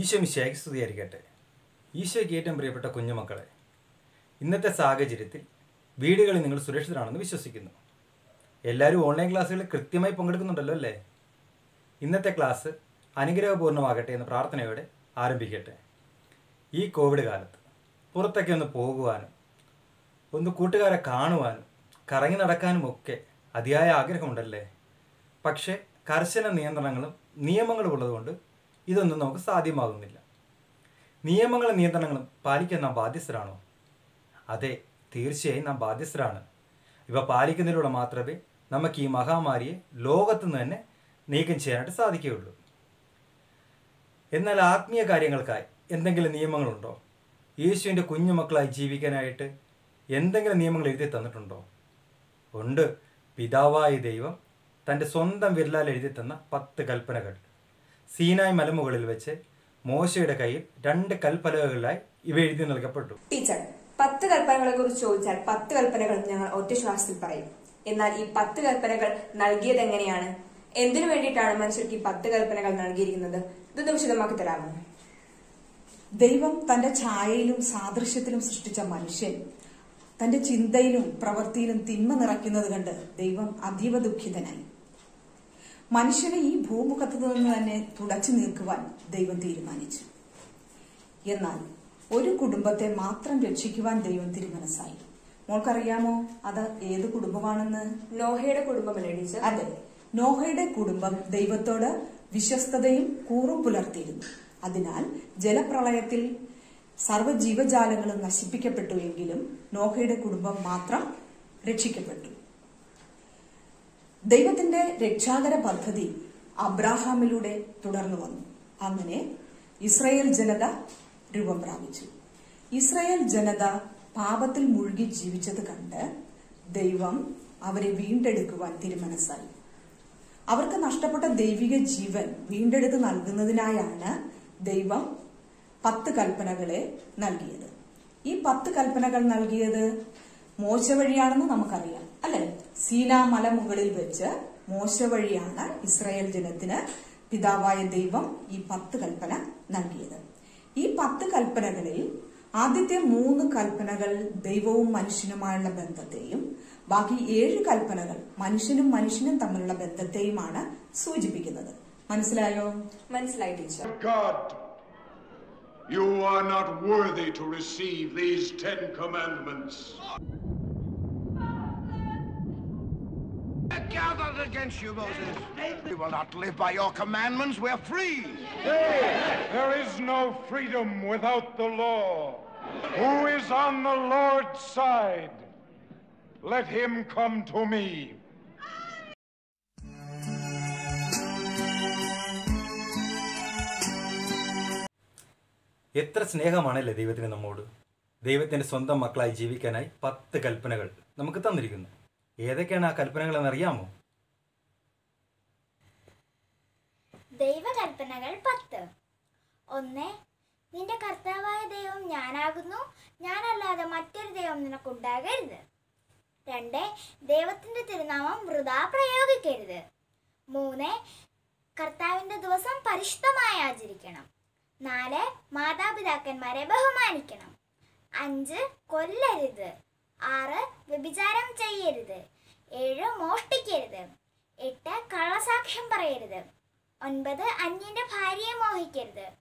ഈശോ മിശിയായി സ്തുതിയായിരിക്കട്ടെ ഈശോയ്ക്ക് ഏറ്റവും പ്രിയപ്പെട്ട കുഞ്ഞുമക്കളെ ഇന്നത്തെ സാഹചര്യത്തിൽ വീടുകളിൽ നിങ്ങൾ സുരക്ഷിതരാണെന്ന് വിശ്വസിക്കുന്നു. എല്ലാവരും ഓൺലൈൻ ക്ലാസ്സുകളിൽ കൃത്യമായി പങ്കെടുക്കുന്നുണ്ടല്ലോ അല്ലേ? ഇന്നത്തെ ക്ലാസ് അനുഗ്രഹപൂർണമാകട്ടെ എന്ന പ്രാർത്ഥനയോടെ ആരംഭിക്കട്ടെ. ഈ കോവിഡ് കാലത്ത് പുറത്തൊക്കെ ഒന്ന് പോകുവാനും ഒന്ന് കൂട്ടുകാരെ കാണുവാനും കറങ്ങി നടക്കാനും ഒക്കെ അതിയായ ആഗ്രഹമുണ്ടല്ലേ? പക്ഷേ കർശന നിയന്ത്രണങ്ങളും നിയമങ്ങളും ഉള്ളതുകൊണ്ട് ഇതൊന്നും നമുക്ക് സാധ്യമാകുന്നില്ല. നിയമങ്ങളും നിയന്ത്രണങ്ങളും പാലിക്കാൻ നാം ബാധ്യസ്ഥരാണോ? അതെ തീർച്ചയായും നാം ബാധ്യസ്ഥരാണ്. ഇവ പാലിക്കുന്നതിലൂടെ മാത്രമേ നമുക്ക് ഈ മഹാമാരിയെ ലോകത്തു നിന്ന് തന്നെ നീക്കം ചെയ്യാനായിട്ട് സാധിക്കുകയുള്ളൂ. എന്നാൽ ആത്മീയ കാര്യങ്ങൾക്കായി എന്തെങ്കിലും നിയമങ്ങളുണ്ടോ? യേശുവിന്റെ കുഞ്ഞുമക്കളായി ജീവിക്കാനായിട്ട് എന്തെങ്കിലും നിയമങ്ങൾ എഴുതി തന്നിട്ടുണ്ടോ? ഉണ്ട്. പിതാവായ ദൈവം തന്റെ സ്വന്തം വിരലാൽ എഴുതി തന്ന പത്ത് കൽപ്പനകൾ. സീനായ് മലമുകളിൽ വെച്ച് മോശയുടെ കയ്യിൽ രണ്ട് കൽപ്പലകളിലായി ഇവ എഴുതി നൽകപ്പെട്ടു. ടീച്ചർ പത്ത് കൽപ്പനകളെ കുറിച്ച് ചോദിച്ചാൽ പത്ത് കൽപ്പനകൾ ഞങ്ങൾ ഒറ്റ ശ്വാസത്തിൽ പറയും. എന്നാൽ ഈ പത്ത് കൽപ്പനകൾ നൽകിയത് എങ്ങനെയാണ്? എന്തിനു വേണ്ടിയിട്ടാണ് മനുഷ്യർക്ക് ഈ പത്ത് കൽപ്പനകൾ നൽകിയിരിക്കുന്നത്? ഇതൊന്ന് വിശദമാക്കി തരാമോ? ദൈവം തന്റെ ഛായയിലും സാദൃശ്യത്തിലും സൃഷ്ടിച്ച മനുഷ്യൻ. തന്റെ ചിന്തയിലും പ്രവൃത്തിയിലും തിന്മ നിറയ്ക്കുന്നത് കണ്ട് ദൈവം അതീവ ദുഃഖിതനായി. മനുഷ്യനെ ഈ ഭൂമുഖത്തു നിന്ന് തന്നെ തുടച്ചു നീക്കുവാൻ ദൈവം തീരുമാനിച്ചു. എന്നാൽ ഒരു കുടുംബത്തെ മാത്രം രക്ഷിക്കുവാൻ ദൈവം തിരുമനസ്സായി. മോൾക്കറിയാമോ അത് ഏത് കുടുംബമാണെന്ന്? നോഹയുടെ കുടുംബം അതെ. നോഹയുടെ കുടുംബം ദൈവത്തോട് വിശ്വസ്തതയും കൂറും പുലർത്തിയിരുന്നു. അതിനാൽ ജലപ്രളയത്തിൽ സർവജീവജാലങ്ങളും നശിപ്പിക്കപ്പെട്ടു എങ്കിലും നോഹയുടെ കുടുംബം മാത്രം രക്ഷിക്കപ്പെട്ടു. ദൈവത്തിന്റെ രക്ഷാകര പദ്ധതി അബ്രാഹാമിലൂടെ തുടർന്നു വന്നു. അങ്ങനെ ഇസ്രയേൽ ജനത രൂപം പ്രാപിച്ചു. ഇസ്രയേൽ ജനത പാപത്തിൽ മുഴുകി ജീവിച്ചത് കണ്ട് ദൈവം അവരെ വീണ്ടെടുക്കുവാൻ തിരുമനസ്സായി. അവർക്ക് നഷ്ടപ്പെട്ട ദൈവിക ജീവൻ വീണ്ടെടുത്ത് നൽകുന്നതിനായാണ് ദൈവം പത്ത് കൽപ്പനകളെ നൽകിയത്. ഈ പത്ത് കൽപ്പനകൾ നൽകിയത് മോശ വഴിയാണെന്ന് നമുക്കറിയാം. അല്ലെ? സീനാ മലമുകളിൽ വെച്ച് മോശ വഴിയാണ് ഇസ്രായേൽ ജനത്തിന് പിതാവായ ദൈവം ഈ പത്ത് കൽപ്പന നൽകിയത്. ഈ പത്ത് കൽപ്പനകളിൽ ആദ്യത്തെ മൂന്ന് കൽപ്പനകൾ ദൈവവും മനുഷ്യനുമായുള്ള ബന്ധത്തെയും ബാക്കി ഏഴ് കൽപ്പനകൾ മനുഷ്യനും മനുഷ്യനും തമ്മിലുള്ള ബന്ധത്തെയുമാണ് സൂചിപ്പിക്കുന്നത്. മനസ്സിലായോ? മനസ്സിലായി teacher. You are not worthy to receive these Ten Commandments. Gathered against you, Moses. We will not live by your commandments. We're free. Hey, There is no freedom without the law. Who is on the Lord's side? Let him come to me. എത്ര സ്നേഹമാണല്ലേ ദൈവത്തിന് നമ്മോട് ദൈവത്തിന്റെ സ്വന്തം മക്കളായി ജീവിക്കാനായി പത്ത് കൽപ്പനകൾ നമുക്ക് തന്നിരിക്കുന്നു ഏതൊക്കെയാണ് ആ കൽപ്പനകൾ എന്നറിയാമോ ദൈവകൽപ്പനകൾ പത്ത്. ഒന്ന് നിന്റെ കർത്താവായ ദൈവം ഞാനാകുന്നു. ഞാനല്ലാതെ മറ്റൊരു ദൈവം നിനക്കുണ്ടാകരുത്. രണ്ട് ദൈവത്തിന്റെ തിരുനാമം വൃതാ പ്രയോഗിക്കരുത്. മൂന്ന് കർത്താവിന്റെ ദിവസം പരിശുദ്ധമായി ആചരിക്കണം. നാല് മാതാപിതാക്കന്മാരെ ബഹുമാനിക്കണം. അഞ്ച് കൊല്ലരുത്. ആറ് വ്യഭിചാരം ചെയ്യരുത്. ഏഴ് മോഷ്ടിക്കരുത്. എട്ട് കള്ളസാക്ഷ്യം പറയരുത്. ഒൻപത് അന്യന്റെ ഭാര്യയെ മോഹിക്കരുത്.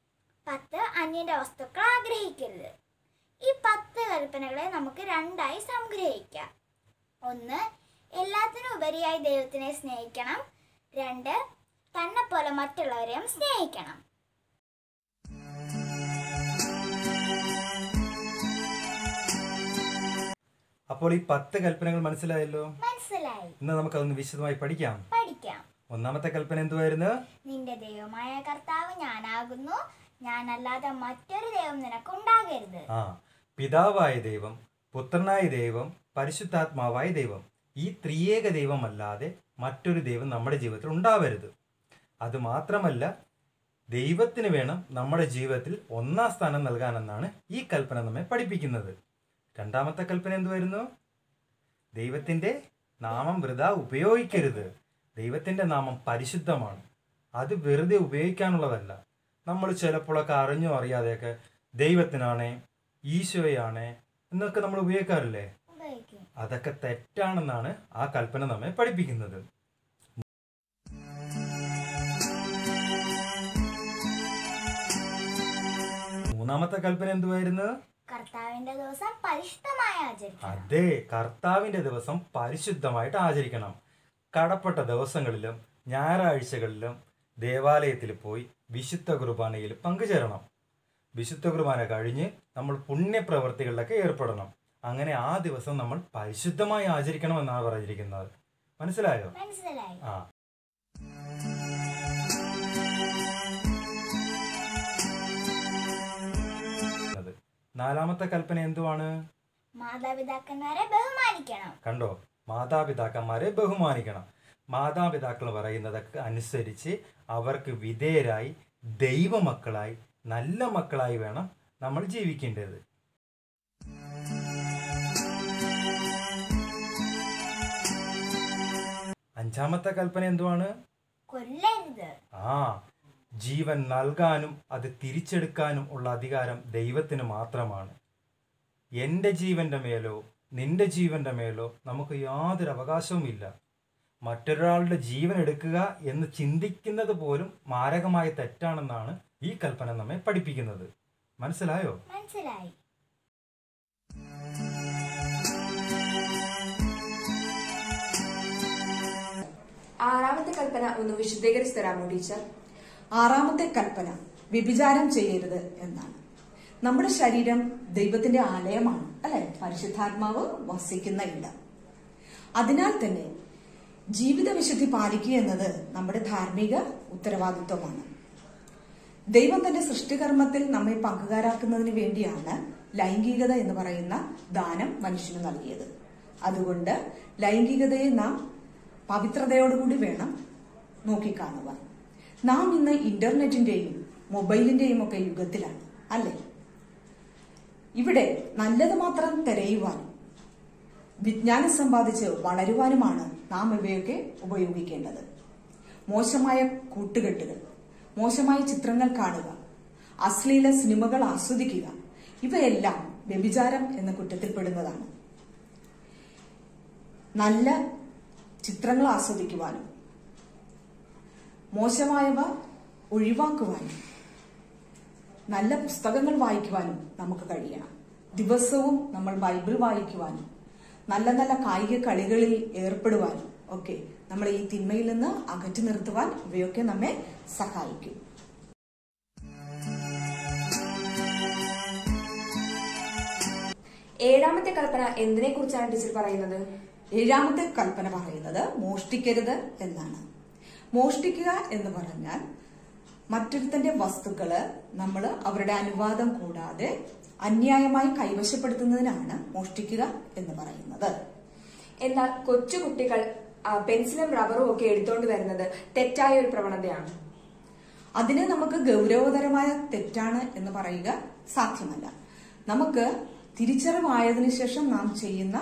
പത്ത് അന്യന്റെ വസ്തുക്കൾ ആഗ്രഹിക്കരുത്. ഈ പത്ത് കൽപ്പനകളെ നമുക്ക് രണ്ടായി സംഗ്രഹിക്കാം. ഒന്ന് എല്ലാത്തിനും ഉപരിയായി ദൈവത്തിനെ സ്നേഹിക്കണം. രണ്ട് തന്നെ പോലെ മറ്റുള്ളവരെയും സ്നേഹിക്കണം. അപ്പോൾ ഈ പത്ത് കൽപ്പനകൾ മനസ്സിലായല്ലോ? മനസ്സിലായി. ഇന്ന് നമുക്കതൊന്ന് വിശദമായി പഠിക്കാം. പഠിക്കാം. ഒന്നാമത്തെ കൽപ്പന എന്തുവായിരുന്നു? നിന്റെ ദൈവമായ കർത്താവ് ഞാനാകുന്നു. ഞാനല്ലാതെ മറ്റൊരു ദൈവം നിനക്കുണ്ടാകരുത്. ആ പിതാവായ ദൈവം പുത്രനായ ദൈവം പരിശുദ്ധാത്മാവായ ദൈവം. ഈ ത്രിയേക ദൈവമല്ലാതെ മറ്റൊരു ദൈവം നമ്മുടെ ജീവിതത്തിൽ ഉണ്ടാവരുത്. അത് മാത്രമല്ല ദൈവത്തിന് വേണം നമ്മുടെ ജീവിതത്തിൽ ഒന്നാം സ്ഥാനം നൽകാനെന്നാണ് ഈ കൽപ്പന നമ്മെ പഠിപ്പിക്കുന്നത്. രണ്ടാമത്തെ കൽപ്പന എന്തുവായിരുന്നു ദൈവത്തിന്റെ നാമം വൃത ഉപയോഗിക്കരുത്. ദൈവത്തിന്റെ നാമം പരിശുദ്ധമാണ്. അത് വെറുതെ ഉപയോഗിക്കാനുള്ളതല്ല. നമ്മൾ ചിലപ്പോഴൊക്കെ അറിഞ്ഞോ അറിയാതെയൊക്കെ ദൈവത്തിനാണേ ഈശോയാണേ എന്നൊക്കെ നമ്മൾ ഉപയോഗിക്കാറില്ലേ? അതൊക്കെ തെറ്റാണെന്നാണ് ആ കൽപ്പന നമ്മെ പഠിപ്പിക്കുന്നത്. മൂന്നാമത്തെ കൽപ്പന എന്തുവായിരുന്നു കർത്താവിന്റെ ദിവസം പരിശുദ്ധമായി ആചരിക്കണം. അതെ കർത്താവിന്റെ ദിവസം പരിശുദ്ധമായിട്ട് ആചരിക്കണം. കടപ്പെട്ട ദിവസങ്ങളിലും ഞായറാഴ്ചകളിലും ദേവാലയത്തിൽ പോയി വിശുദ്ധ കുർബാനയിൽ പങ്കുചേരണം. വിശുദ്ധ കുർബാന കഴിഞ്ഞ് നമ്മൾ പുണ്യപ്രവർത്തികളിലൊക്കെ ഏർപ്പെടണം. അങ്ങനെ ആ ദിവസം നമ്മൾ പരിശുദ്ധമായി ആചരിക്കണം എന്നാണ് പറഞ്ഞിരിക്കുന്നത്. മനസ്സിലായോ? മനസ്സിലായി. ആ നാലാമത്തെ കൽപ്പന എന്തുവാണ്? മാതാപിതാക്കന്മാരെ ബഹുമാനിക്കണം. കണ്ടോ? മാതാപിതാക്കന്മാരെ ബഹുമാനിക്കണം. മാതാപിതാക്കൾ പറയുന്നതൊക്കെ അനുസരിച്ച് അവർക്ക് വിധേയരായി ദൈവമക്കളായി നല്ല മക്കളായി വേണം നമ്മൾ ജീവിക്കേണ്ടത്. അഞ്ചാമത്തെ കൽപ്പന എന്തുവാണ്? കൊല്ലരുത്. ആ ജീവൻ നൽകാനും അത് തിരിച്ചെടുക്കാനും ഉള്ള അധികാരം ദൈവത്തിന് മാത്രമാണ്. എന്റെ ജീവന്റെ മേലോ നിന്റെ ജീവന്റെ മേലോ നമുക്ക് യാതൊരു അവകാശവുമില്ല. മറ്റൊരാളുടെ ജീവൻ എടുക്കുക എന്ന് ചിന്തിക്കുന്നത് പോലും മാരകമായ തെറ്റാണെന്നാണ് ഈ കൽപ്പന നമ്മെ പഠിപ്പിക്കുന്നത്. മനസ്സിലായോ? മനസ്സിലായി. ആറാമത്തെ കൽപ്പന ഒന്ന് വിശദീകരിച്ചു തരാമോ ടീച്ചർ? ആറാമത്തെ കൽപ്പന വ്യഭിചാരം ചെയ്യരുത് എന്നാണ്. നമ്മുടെ ശരീരം ദൈവത്തിന്റെ ആലയമാണ് അല്ലെ? പരിശുദ്ധാത്മാവ് വസിക്കുന്ന ഇടം. അതിനാൽ തന്നെ ജീവിത വിശുദ്ധി പാലിക്കുക എന്നത് നമ്മുടെ ധാർമ്മിക ഉത്തരവാദിത്വമാണ്. ദൈവം തന്റെ സൃഷ്ടികർമ്മത്തിൽ നമ്മെ പങ്കുകാരാക്കുന്നതിന് വേണ്ടിയാണ് ലൈംഗികത എന്ന് പറയുന്ന ദാനം മനുഷ്യന് നൽകിയത്. അതുകൊണ്ട് ലൈംഗികതയെ നാം പവിത്രതയോടുകൂടി വേണം നോക്കിക്കാണുവാൻ. നാം ഇന്ന് ഇന്റർനെറ്റിന്റെയും മൊബൈലിന്റെയും ഒക്കെ യുഗത്തിലാണ് അല്ലേ? ഇവിടെ നല്ലത് മാത്രം തിരയുവാനും വിജ്ഞാനം സമ്പാദിച്ച് വളരുവാനുമാണ് നാം ഇവയൊക്കെ ഉപയോഗിക്കേണ്ടത്. മോശമായ കൂട്ടുകെട്ടുകൾ മോശമായ ചിത്രങ്ങൾ കാണുക അശ്ലീല സിനിമകൾ ആസ്വദിക്കുക ഇവയെല്ലാം വ്യഭിചാരം എന്ന കുറ്റത്തിൽപ്പെടുന്നതാണ്. നല്ല ചിത്രങ്ങൾ ആസ്വദിക്കുവാനും മോശമായവ ഒഴിവാക്കുവാനും നല്ല പുസ്തകങ്ങൾ വായിക്കുവാനും നമുക്ക് കഴിയണം. ദിവസവും നമ്മൾ ബൈബിൾ വായിക്കുവാനും നല്ല നല്ല കായിക കളികളിൽ ഏർപ്പെടുവാനും ഒക്കെ നമ്മൾ ഈ തിന്മയിൽ നിന്ന് അകറ്റി നിർത്തുവാൻ ഇവയൊക്കെ നമ്മെ സഹായിക്കും. ഏഴാമത്തെ കൽപ്പന എന്തിനെ കുറിച്ചാണ് ടീച്ചർ പറയുന്നത്? ഏഴാമത്തെ കൽപ്പന പറയുന്നത് മോഷ്ടിക്കരുത് എന്നാണ്. മോഷ്ടിക്കുക എന്ന് പറഞ്ഞാൽ മറ്റൊരുത്തന്റെ വസ്തുക്കൾ നമ്മൾ അവരുടെ അനുവാദം കൂടാതെ അന്യായമായി കൈവശപ്പെടുത്തുന്നതിനാണ് മോഷ്ടിക്കുക എന്ന് പറയുന്നത്. എന്നാൽ കൊച്ചുകുട്ടികൾ പെൻസിലും റബ്ബറും ഒക്കെ എടുത്തുകൊണ്ട് വരുന്നത് തെറ്റായ ഒരു പ്രവണതയാണ്. അതിന് നമുക്ക് ഗൗരവതരമായ തെറ്റാണ് എന്ന് പറയുക സാധ്യമല്ല. നമുക്ക് തിരിച്ചറിവായതിനു ശേഷം നാം ചെയ്യുന്ന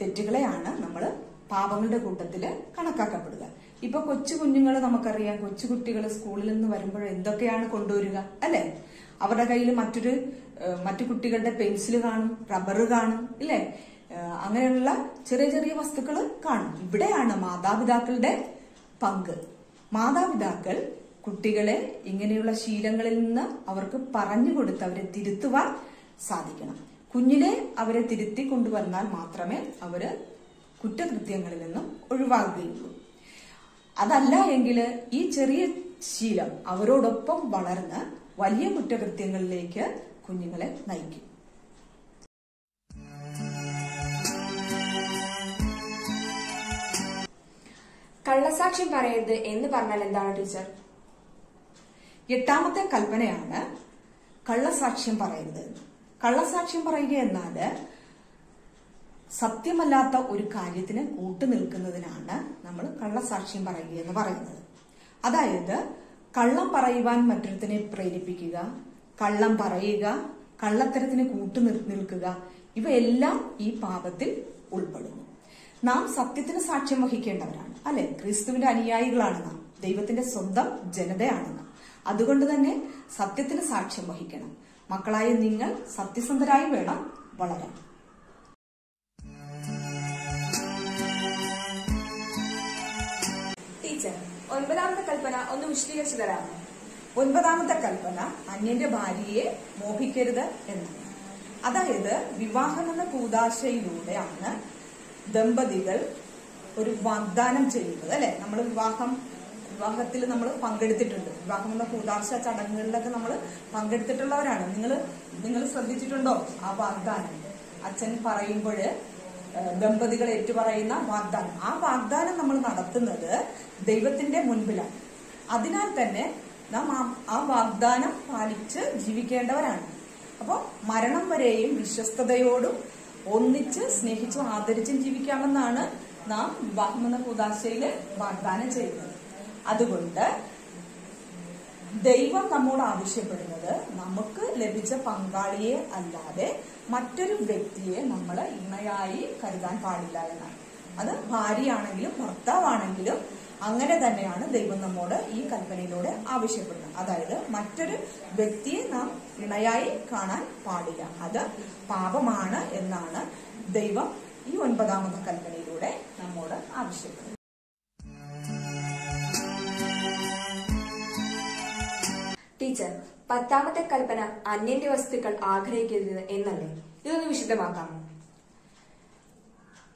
തെറ്റുകളെയാണ് നമ്മൾ പാപങ്ങളുടെ കൂട്ടത്തിൽ കണക്കാക്കപ്പെടുക. ഇപ്പൊ കൊച്ചു കുഞ്ഞുങ്ങൾ നമുക്കറിയാം കൊച്ചു കുട്ടികൾ സ്കൂളിൽ നിന്ന് വരുമ്പോൾ എന്തൊക്കെയാണ് കൊണ്ടുവരിക അല്ലെ? അവരുടെ കയ്യിൽ മറ്റൊരു മറ്റു കുട്ടികളുടെ പെൻസിൽ കാണും റബ്ബർ കാണും ഇല്ലേ? അങ്ങനെയുള്ള ചെറിയ ചെറിയ വസ്തുക്കൾ കാണും. ഇവിടെയാണ് മാതാപിതാക്കളുടെ പങ്ക്. മാതാപിതാക്കൾ കുട്ടികളെ ഇങ്ങനെയുള്ള ശീലങ്ങളിൽ നിന്ന് അവർക്ക് പറഞ്ഞു കൊടുത്ത് അവരെ തിരുത്തുവാൻ സാധിക്കണം. കുഞ്ഞിലെ അവരെ തിരുത്തി കൊണ്ടുവന്നാൽ മാത്രമേ അവർ കുറ്റകൃത്യങ്ങളിൽ നിന്നും ഒഴിവാകുകയുള്ളൂ. അതല്ല എങ്കിൽ ഈ ചെറിയ ശീലം അവരോടൊപ്പം വളർന്ന് വലിയ കുറ്റകൃത്യങ്ങളിലേക്ക് കുഞ്ഞുങ്ങളെ നയിക്കും. കള്ളസാക്ഷ്യം പറയരുത് എന്ന് പറഞ്ഞാൽ എന്താണ് ടീച്ചർ? എട്ടാമത്തെ കൽപ്പനയാണ് കള്ളസാക്ഷ്യം പറയരുത്. കള്ളസാക്ഷ്യം പറയുക എന്നാൽ സത്യമല്ലാത്ത ഒരു കാര്യത്തിന് കൂട്ടുനിൽക്കുന്നതിനാണ് നമ്മൾ കള്ളസാക്ഷ്യം പറയുക എന്ന് പറയുന്നത്. അതായത് കള്ളം പറയുവാൻ മറ്റൊരുത്തിനെ പ്രേരിപ്പിക്കുക കള്ളം പറയുക കള്ളത്തരത്തിന് കൂട്ടു നിൽക്കുക ഇവയെല്ലാം ഈ പാപത്തിൽ ഉൾപ്പെടുന്നു. നാം സത്യത്തിന് സാക്ഷ്യം വഹിക്കേണ്ടവരാണ്. അല്ലെ? ക്രിസ്തുവിന്റെ അനുയായികളാണ് നാം. ദൈവത്തിന്റെ സ്വന്തം ജനതയാണ് നാം. അതുകൊണ്ട് തന്നെ സത്യത്തിന് സാക്ഷ്യം വഹിക്കണം. മക്കളായ നിങ്ങൾ സത്യസന്ധരായി വേണം വളരാൻ. ഒൻപതാമത്തെ കൽപ്പന ഒന്ന് വിശദീകരിച്ചു തരാമോ? ഒൻപതാമത്തെ കൽപ്പന അന്യന്റെ ഭാര്യയെ മോഹിക്കരുത് എന്നാണ് അതായത് വിവാഹം എന്ന കൂതാശയിലൂടെയാണ് ദമ്പതികൾ ഒരു വാഗ്ദാനം ചെയ്യുന്നത് അല്ലെ? നമ്മൾ വിവാഹം വിവാഹത്തിൽ നമ്മൾ പങ്കെടുത്തിട്ടുണ്ട്. വിവാഹം എന്ന കൂതാശ ചടങ്ങുകളിലൊക്കെ നമ്മൾ പങ്കെടുത്തിട്ടുള്ളവരാണ്. നിങ്ങൾ നിങ്ങൾ ശ്രദ്ധിച്ചിട്ടുണ്ടോ ആ വാഗ്ദാനം? അച്ഛൻ പറയുമ്പോൾ ദമ്പതികൾ ഏറ്റുപറയുന്ന വാഗ്ദാനം. ആ വാഗ്ദാനം നമ്മൾ നടത്തുന്നത് ദൈവത്തിന്റെ മുൻപിലാണ്. അതിനാൽ തന്നെ നാം ആ- വാഗ്ദാനം പാലിച്ച് ജീവിക്കേണ്ടവരാണ്. അപ്പോൾ മരണം വരെയും വിശ്വസ്തയോടും ഒന്നിച്ച് സ്നേഹിച്ചും ആദരിച്ചും ജീവിക്കാമെന്നാണ് നാം വിവാഹമെന്ന കൂതാശയിൽ വാഗ്ദാനം ചെയ്യുന്നത്. അതുകൊണ്ട് ദൈവം നമ്മോട് ആവശ്യപ്പെടുന്നത് നമുക്ക് ലഭിച്ച പങ്കാളിയെ അല്ലാതെ മറ്റൊരു വ്യക്തിയെ നമ്മൾ ഇണയായി കരുതാൻ പാടില്ല എന്നാണ്. അത് ഭാര്യയാണെങ്കിലും ഭർത്താവാണെങ്കിലും അങ്ങനെ തന്നെയാണ് ദൈവം നമ്മോട് ഈ കൽപ്പനയിലൂടെ ആവശ്യപ്പെടുന്നത്. അതായത് മറ്റൊരു വ്യക്തിയെ നാം ഇണയായി കാണാൻ പാടില്ല. അത് പാപമാണ് എന്നാണ് ദൈവം ഈ ഒൻപതാമത്തെ കൽപ്പനയിലൂടെ നമ്മോട് ആവശ്യപ്പെടുന്നത്. ടീച്ചർ പത്താമത്തെ കൽപ്പന അന്യന്റെ വസ്തുക്കൾ ആഗ്രഹിക്കരുത് എന്നല്ലേ? ഇതൊന്ന് വിശദമാക്കാമോ?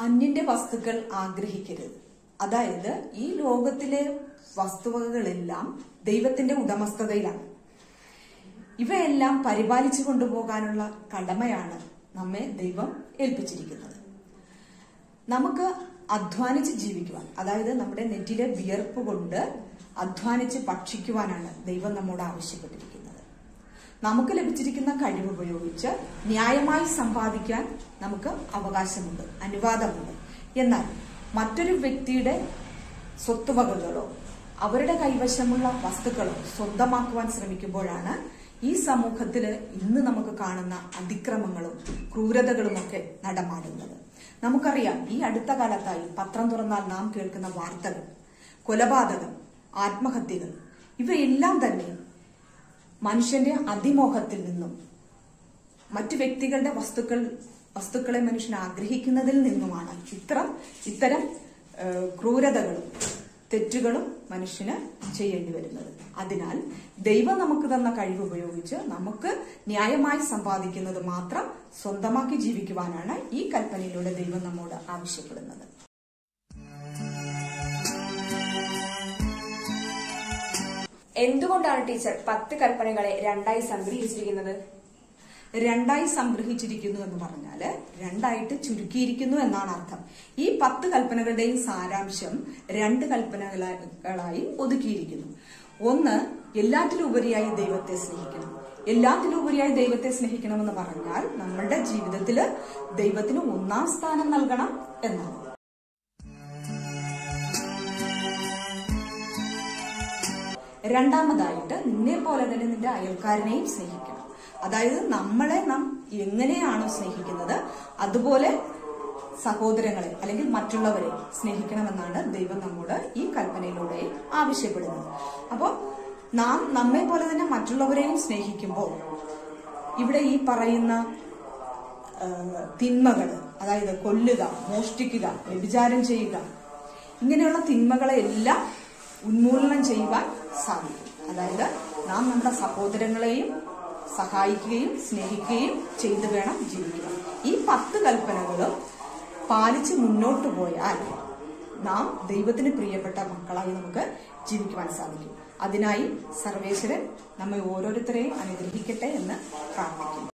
അന്യന്റെ വസ്തുക്കൾ ആഗ്രഹിക്കരുത്. അതായത് ഈ ലോകത്തിലെ വസ്തുവകകളെല്ലാം ദൈവത്തിന്റെ ഉടമസ്ഥതയിലാണ്. ഇവയെല്ലാം പരിപാലിച്ചു കൊണ്ടുപോകാനുള്ള കടമയാണ് നമ്മെ ദൈവം ഏൽപ്പിച്ചിരിക്കുന്നത്. നമുക്ക് അധ്വാനിച്ച് ജീവിക്കുവാൻ അതായത് നമ്മുടെ നെറ്റിലെ വിയർപ്പ് കൊണ്ട് അധ്വാനിച്ച് ഭക്ഷിക്കുവാനാണ് ദൈവം നമ്മോട് ആവശ്യപ്പെട്ടിരിക്കുന്നത്. നമുക്ക് ലഭിച്ചിരിക്കുന്ന കഴിവ് ഉപയോഗിച്ച് ന്യായമായി സമ്പാദിക്കാൻ നമുക്ക് അവകാശമുണ്ട് അനുവാദമുണ്ട്. എന്നാൽ മറ്റൊരു വ്യക്തിയുടെ സ്വത്തുവകകളോ അവരുടെ കൈവശമുള്ള വസ്തുക്കളോ സ്വന്തമാക്കുവാൻ ശ്രമിക്കുമ്പോഴാണ് ഈ സമൂഹത്തിൽ ഇന്ന് നമുക്ക് കാണുന്ന അതിക്രമങ്ങളും ക്രൂരതകളുമൊക്കെ നടമാടുന്നത്. നമുക്കറിയാം ഈ അടുത്ത കാലത്തായി പത്രം തുറന്നാൽ നാം കേൾക്കുന്ന വാർത്തകൾ കൊലപാതകം ആത്മഹത്യകൾ. ഇവയെല്ലാം തന്നെ മനുഷ്യന്റെ അതിമോഹത്തിൽ നിന്നും മറ്റു വ്യക്തികളുടെ വസ്തുക്കൾ വസ്തുക്കളെ മനുഷ്യൻ ആഗ്രഹിക്കുന്നതിൽ നിന്നുമാണ് ഇത്തരം ഇത്തരം ക്രൂരതകളും തെറ്റുകളും മനുഷ്യന് ചെയ്യേണ്ടി വരുന്നത്. അതിനാൽ ദൈവം നമുക്ക് തന്ന കഴിവ് ഉപയോഗിച്ച് നമുക്ക് ന്യായമായി സമ്പാദിക്കുന്നത് മാത്രം സ്വന്തമാക്കി ജീവിക്കുവാനാണ് ഈ കൽപ്പനയിലൂടെ ദൈവം നമ്മോട് ആവശ്യപ്പെടുന്നത്. എന്തുകൊണ്ടാണ് ടീച്ചർ പത്ത് കൽപ്പനകളെ രണ്ടായി സംഗ്രഹിച്ചിരിക്കുന്നത്? രണ്ടായി സംഗ്രഹിച്ചിരിക്കുന്നു എന്ന് പറഞ്ഞാൽ രണ്ടായിട്ട് ചുരുക്കിയിരിക്കുന്നു എന്നാണ് അർത്ഥം. ഈ പത്ത് കൽപ്പനകളുടെയും സാരാംശം രണ്ട് കൽപ്പനകളായി ഒതുക്കിയിരിക്കുന്നു. ഒന്ന് എല്ലാറ്റിലും ഉപരിയായി ദൈവത്തെ സ്നേഹിക്കണം. എല്ലാത്തിലും ഉപരിയായി ദൈവത്തെ സ്നേഹിക്കണമെന്ന് പറഞ്ഞാൽ നമ്മളുടെ ജീവിതത്തിൽ ദൈവത്തിന് ഒന്നാം സ്ഥാനം നൽകണം എന്നാണ്. രണ്ടാമതായിട്ട് നിന്നെ പോലെ തന്നെ നിന്റെ അയൽക്കാരനെയും സ്നേഹിക്കണം. അതായത് നമ്മളെ നാം എങ്ങനെയാണോ സ്നേഹിക്കുന്നത് അതുപോലെ സഹോദരങ്ങളെ അല്ലെങ്കിൽ മറ്റുള്ളവരെ സ്നേഹിക്കണമെന്നാണ് ദൈവം നമ്മോട് ഈ കൽപ്പനയിലൂടെ ആവശ്യപ്പെടുന്നത്. അപ്പോൾ നാം നമ്മെ പോലെ തന്നെ മറ്റുള്ളവരെയും സ്നേഹിക്കുമ്പോൾ ഇവിടെ ഈ പറയുന്ന തിന്മകൾ അതായത് കൊല്ലുക മോഷ്ടിക്കുക വ്യഭിചാരം ചെയ്യുക ഇങ്ങനെയുള്ള തിന്മകളെ എല്ലാം ഉന്മൂലനം ചെയ്യുവാൻ സാധിക്കും അതായത് നാം നമ്മുടെ സഹോദരങ്ങളെയും സഹായിക്കുകയും സ്നേഹിക്കുകയും ചെയ്തു വേണം ജീവിക്കുക ഈ പത്ത് കൽപ്പനകളും പാലിച്ച് മുന്നോട്ട് പോയാൽ നാം ദൈവത്തിന് പ്രിയപ്പെട്ട മക്കളായി നമുക്ക് ജീവിക്കുവാൻ സാധിക്കും. അതിനായി സർവേശ്വരൻ നമ്മെ ഓരോരുത്തരെയും അനുഗ്രഹിക്കട്ടെ എന്ന് പ്രാർത്ഥിക്കുന്നു.